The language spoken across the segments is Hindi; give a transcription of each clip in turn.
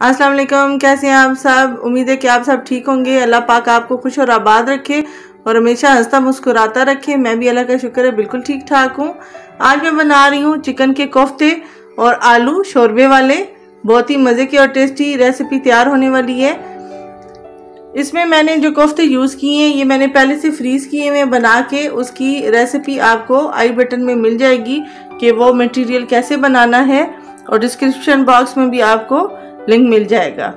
अस्सलाम वालेकुम, कैसे हैं आप सब? उम्मीद है कि आप सब ठीक होंगे। अल्लाह पाक आपको खुश और आबाद रखे और हमेशा हंसता मुस्कुराता रखे। मैं भी अल्लाह का शुक्र है, बिल्कुल ठीक ठाक हूँ। आज मैं बना रही हूँ चिकन के कोफ्ते और आलू शोरबे वाले। बहुत ही मज़े की और टेस्टी रेसिपी तैयार होने वाली है। इसमें मैंने जो कोफ्ते यूज़ किए हैं, ये मैंने पहले से फ्रीज़ किए हुए बना के। उसकी रेसिपी आपको आई बटन में मिल जाएगी कि वो मटेरियल कैसे बनाना है। और डिस्क्रिप्शन बॉक्स में भी आपको लिंक मिल जाएगा।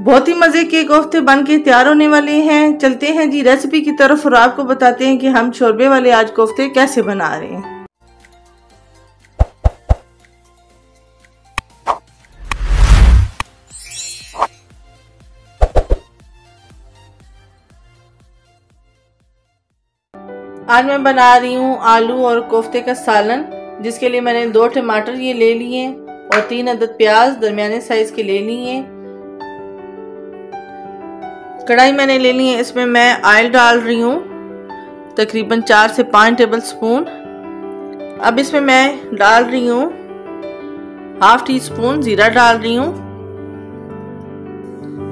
बहुत ही मज़े के कोफ्ते बन के तैयार होने वाले हैं। चलते हैं जी रेसिपी की तरफ़ और आपको बताते हैं कि हम शोरबे वाले आज कोफ्ते कैसे बना रहे हैं। आज मैं बना रही हूँ आलू और कोफ्ते का सालन, जिसके लिए मैंने दो टमाटर ये ले लिए और तीन अदद प्याज दरमियाने साइज़ के ले लिए कढ़ाई मैंने ले ली है, इसमें मैं ऑयल डाल रही हूँ, तकरीबन चार से पाँच टेबल स्पून। अब इसमें मैं डाल रही हूँ, हाफ़ टी स्पून ज़ीरा डाल रही हूँ।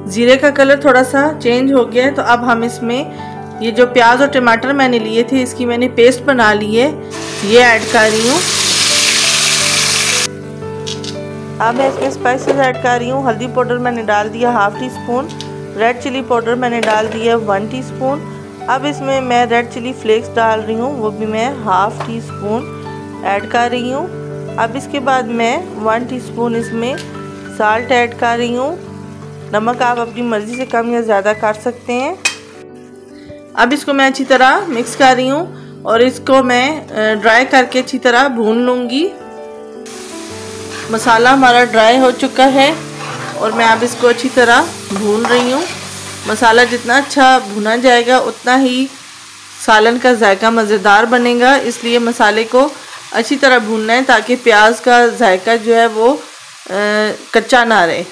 ज़ीरे का कलर थोड़ा सा चेंज हो गया है तो अब हम इसमें ये जो प्याज और टमाटर मैंने लिए थे, इसकी मैंने पेस्ट बना ली है, ये ऐड कर रही हूँ। अब मैं इसमें स्पाइसेस ऐड कर रही हूँ। हल्दी पाउडर मैंने डाल दिया half teaspoon red chilli powder मैंने डाल दिया वन टी स्पून अब इसमें मैं रेड चिली फ्लेक्स डाल रही हूँ, वो भी मैं हाफ़ टी स्पून ऐड कर रही हूँ। अब इसके बाद मैं वन टी स्पून इसमें साल्ट ऐड कर रही हूँ। नमक आप अपनी मर्ज़ी से कम या ज़्यादा कर सकते हैं। अब इसको मैं अच्छी तरह मिक्स कर रही हूँ और इसको मैं ड्राई करके अच्छी तरह भून लूँगी। मसाला हमारा ड्राई हो चुका है और मैं अब इसको अच्छी तरह भून रही हूँ। मसाला जितना अच्छा भुना जाएगा उतना ही सालन का जायका मज़ेदार बनेगा। इसलिए मसाले को अच्छी तरह भूनना है ताकि प्याज का जायका जो है वो आ, कच्चा ना रहे।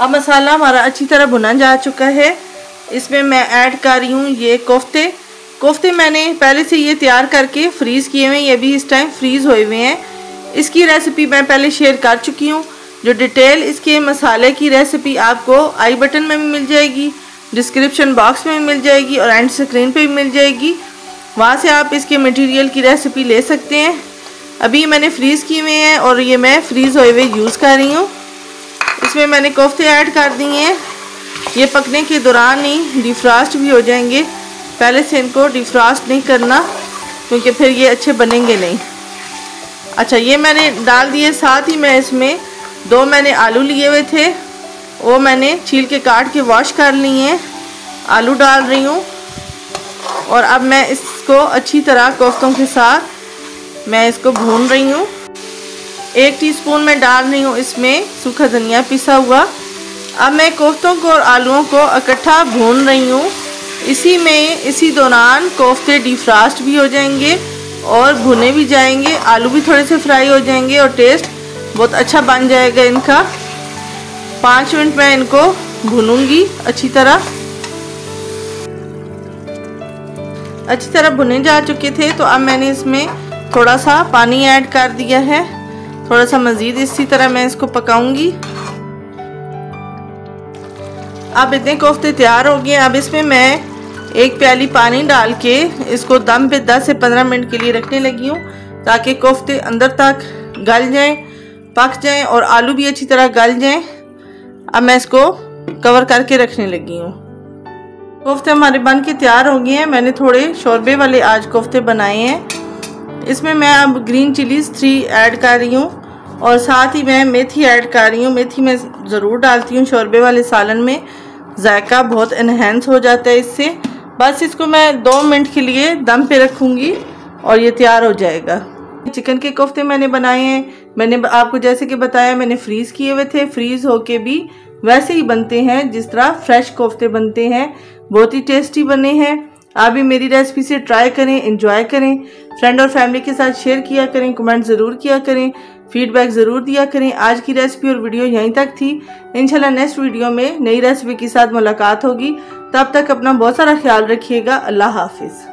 अब मसाला हमारा अच्छी तरह भुना जा चुका है। इसमें मैं ऐड कर रही हूँ ये कोफ्ते। कोफ्ते मैंने पहले से ये तैयार करके फ्रीज़ किए हुए हैं। ये भी इस टाइम फ्रीज़ हुए हुए हैं। इसकी रेसिपी मैं पहले शेयर कर चुकी हूँ। जो डिटेल इसके मसाले की रेसिपी आपको आई बटन में भी मिल जाएगी डिस्क्रिप्शन बॉक्स में भी मिल जाएगी और एंड स्क्रीन पे भी मिल जाएगी। वहाँ से आप इसके मटेरियल की रेसिपी ले सकते हैं। अभी मैंने फ्रीज़ किए हुए हैं और ये मैं फ्रीज़ हुए हुए यूज़ कर रही हूँ। इसमें मैंने कोफ्ते ऐड कर दिए हैं। ये पकने के दौरान ही डिफ्रास्ट भी हो जाएँगे। पहले से इनको डिफ्रास्ट नहीं करना, क्योंकि फिर ये अच्छे बनेंगे नहीं। अच्छा ये मैंने डाल दिए, साथ ही मैं इसमें दो मैंने आलू लिए हुए थे, वो मैंने छील के काट के वॉश कर लिए हैं। आलू डाल रही हूँ, और अब मैं इसको अच्छी तरह कोफ्तों के साथ मैं इसको भून रही हूँ। एक टीस्पून मैं डाल रही हूँ, इसमें सूखा धनिया पिसा हुआ। अब मैं कोफ्तों को और आलूओं को इकट्ठा भून रही हूँ। इसी में, इसी दौरान कोफ्ते डिफ्रास्ट भी हो जाएँगे और भुने भी जाएँगे, आलू भी थोड़े से फ्राई हो जाएँगे और टेस्ट बहुत अच्छा बन जाएगा इनका। पाँच मिनट मैं इनको भुनूँगी अच्छी तरह। अच्छी तरह भुने जा चुके थे तो अब मैंने इसमें थोड़ा सा पानी ऐड कर दिया है। थोड़ा सा मज़ीद इसी तरह मैं इसको पकाऊँगी। अब इतने कोफ्ते तैयार हो गए अब इसमें मैं एक प्याली पानी डाल के इसको दम पे 10 से 15 मिनट के लिए रखने लगी हूँ, ताकि कोफ्ते अंदर तक गल जाएँ, पक जाएँ और आलू भी अच्छी तरह गल जाएँ। अब मैं इसको कवर करके रखने लगी हूँ। कोफ्ते हमारे बन के तैयार हो गए हैं। मैंने थोड़े शोरबे वाले आज कोफ्ते बनाए हैं। इसमें मैं अब ग्रीन चिलीज़ थ्री ऐड कर रही हूँ और साथ ही मैं मेथी ऐड कर रही हूँ। मेथी मैं ज़रूर डालती हूँ शोरबे वाले सालन में। जायका बहुत इन्हेंस हो जाता है इससे। बस इसको मैं दो मिनट के लिए दम पे रखूँगी और ये तैयार हो जाएगा। चिकन के कोफ्ते मैंने बनाए हैं। मैंने आपको जैसे कि बताया, मैंने फ्रीज़ किए हुए थे। फ्रीज़ होके भी वैसे ही बनते हैं, जिस तरह फ्रेश कोफ्ते बनते हैं, बहुत ही टेस्टी बने हैं। आप भी मेरी रेसिपी से ट्राई करें इंजॉय करें। फ्रेंड और फैमिली के साथ शेयर किया करें कमेंट ज़रूर किया करें। फीडबैक ज़रूर दिया करें। आज की रेसिपी और वीडियो यहीं तक थी। इंशाल्लाह नेक्स्ट वीडियो में नई रेसिपी के साथ मुलाकात होगी। तब तक अपना बहुत सारा ख्याल रखिएगा। अल्लाह हाफिज़।